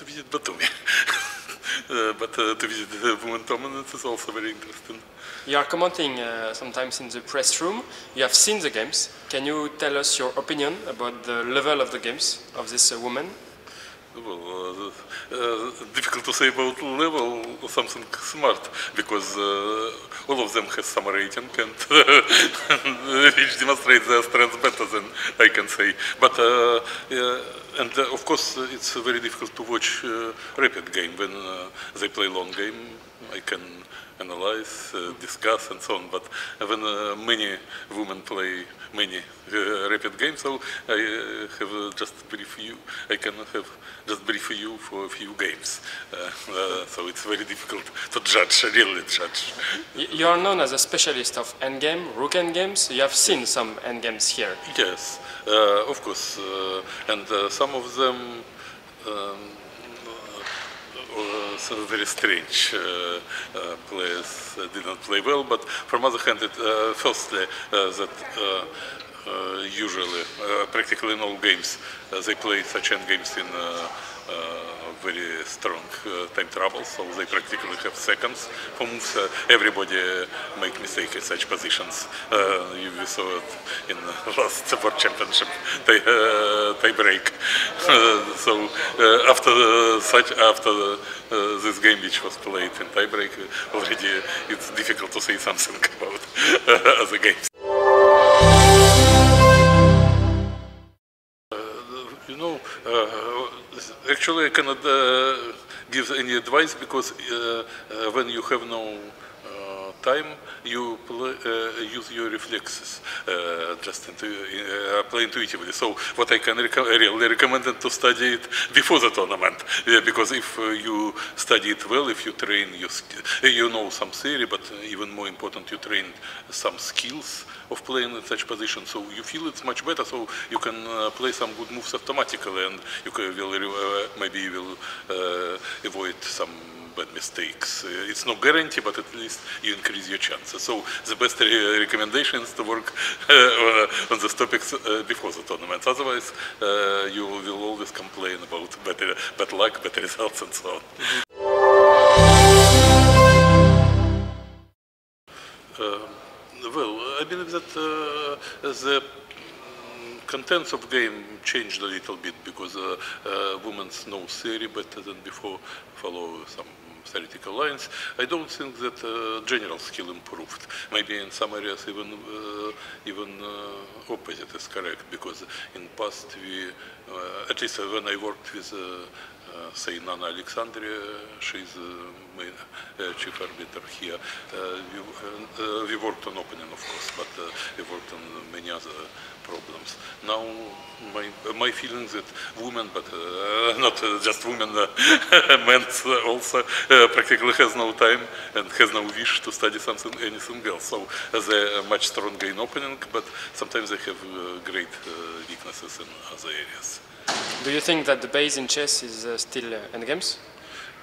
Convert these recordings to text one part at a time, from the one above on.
to visit Batumi. Uh, but uh, to visit the women tournaments is also very interesting. You are commenting uh, sometimes in the press room. You have seen the games. Can you tell us your opinion about the level of the games of this uh, woman? Well, uh, uh, difficult to say about level something smart because uh, all of them has some rating and which demonstrates their strengths better than I can say. But uh, yeah, and uh, of course uh, it's very difficult to watch uh, rapid game when uh, they play long game. I can analyze, uh, discuss, and so on. But when uh, many women play many uh, rapid games, so I uh, have uh, just brief you. I can have just brief you for a few games. Uh, uh, so it's very difficult to judge, really judge. You are known as a specialist of endgame, rook endgames. You have seen some endgames here. Yes, uh, of course, uh, and uh, some of them. Um, uh, so very strange uh, uh, players uh, did not play well, but from other hand, it, uh, firstly, uh, that uh, uh, usually, practically in all games, they play such end games in very strong uh, time trouble, so they practically have seconds for moves. Uh, everybody make mistake in such positions. Uh, you saw it in last World Championship tie, tie break. So after such after this game which was played in tie break, already it's difficult to say something about uh, other games. Actually, I cannot give any advice because when you have no time, you play, uh, use your reflexes uh, just into, uh, play intuitively. So, what I can really recommend to study it before the tournament, Yeah, because if uh, you study it well, if you train, you, sk- you know some theory, but even more important, you train some skills of playing in such position, so you feel it's much better. So you can uh, play some good moves automatically, and you will uh, maybe you will uh, avoid some bad mistakes. Uh, it's no guarantee, but at least you increase your chances. So the best re- recommendation is to work uh, on the topics uh, before the tournament. Otherwise, uh, you will always complain about better, bad luck, better results, and so on. Well, I believe that uh, the mm, contents of game changed a little bit because uh, uh, women know theory better than before, follow some theoretical lines. I don't think that uh, general skill improved. Maybe in some areas even uh, even uh, opposite is correct because in past we, uh, at least when I worked with. Uh, uh, say Nana Alexandria, she's uh, uh, chief arbiter here. We, we worked on opening, of course, but we worked on many other problems. Now, my my feeling that women, but uh, not uh, just women, uh, men also practically has no time and has no wish to study something anything else. So they're much stronger in opening, but sometimes they have uh, great uh, weaknesses in other areas. Do you think that the base in chess is uh, still endgames?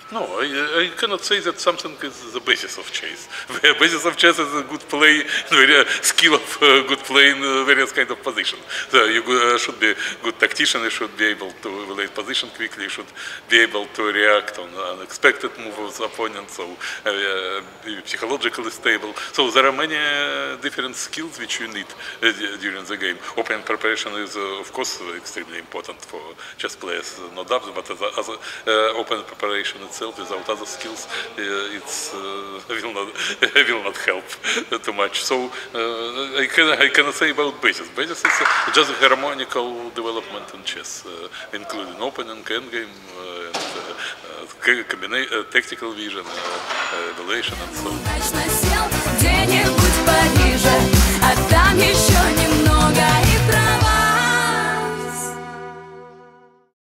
No, I, I cannot say that something is the basis of chess. The basis of chess is a good play, very skill of uh, good play in uh, various kind of positions. So you uh, should be good tactician. You should be able to evaluate position quickly. You should be able to react on unexpected move of opponent. So uh, be psychologically stable. So there are many uh, different skills which you need uh, during the game. Open preparation is, uh, of course, uh, extremely important for chess players, uh, no doubt. But a uh, open preparation itself, without other skills, uh, it's uh, will not will not help too much. So uh, I can I cannot say about basis. Basis is uh, just harmonical development in chess, uh, including opening, endgame, uh, and tactical vision, evaluation, and so on.